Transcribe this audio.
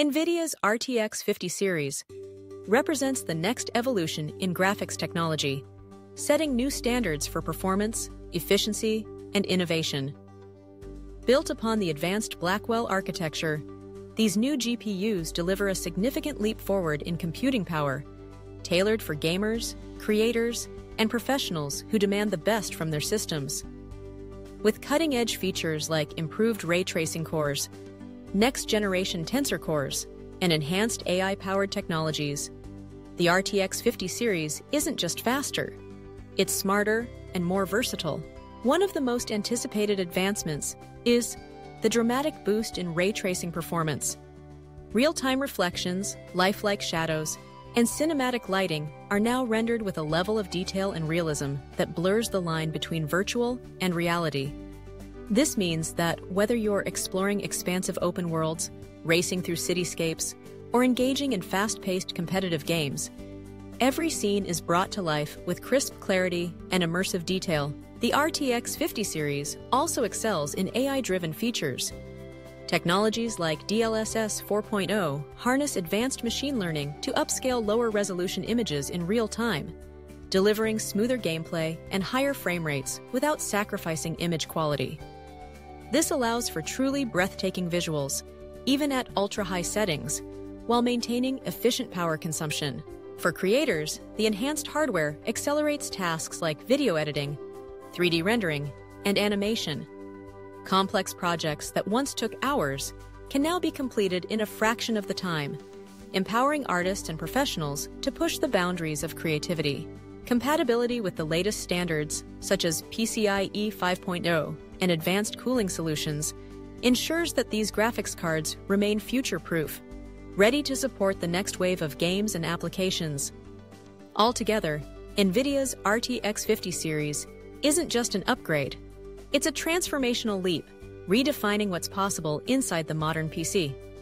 NVIDIA's RTX 50 series represents the next evolution in graphics technology, setting new standards for performance, efficiency, and innovation. Built upon the advanced Blackwell architecture, these new GPUs deliver a significant leap forward in computing power, tailored for gamers, creators, and professionals who demand the best from their systems. With cutting edge features like improved ray tracing cores, next generation tensor cores, and enhanced AI powered technologies, the RTX 50 series isn't just faster, it's smarter and more versatile. One of the most anticipated advancements is the dramatic boost in ray tracing performance. Real time reflections, lifelike shadows, and cinematic lighting are now rendered with a level of detail and realism that blurs the line between virtual and reality. This means that whether you're exploring expansive open worlds, racing through cityscapes, or engaging in fast paced competitive games, every scene is brought to life with crisp clarity and immersive detail. The RTX 50 series also excels in AI driven features Technologies like DLSS 4.0 harness advanced machine learning to upscale lower resolution images in real time, delivering smoother gameplay and higher frame rates without sacrificing image quality. This allows for truly breathtaking visuals, even at ultra high settings, while maintaining efficient power consumption. For creators, the enhanced hardware accelerates tasks like video editing, 3D rendering, and animation Complex projects that once took hours can now be completed in a fraction of the time, empowering artists and professionals to push the boundaries of creativity. Compatibility with the latest standards, such as PCIe 5.0 and advanced cooling solutions, ensures that these graphics cards remain future proof, ready to support the next wave of games and applications. Altogether, NVIDIA's RTX 50 series isn't just an upgrade it's a transformational leap, redefining what's possible inside the modern PC.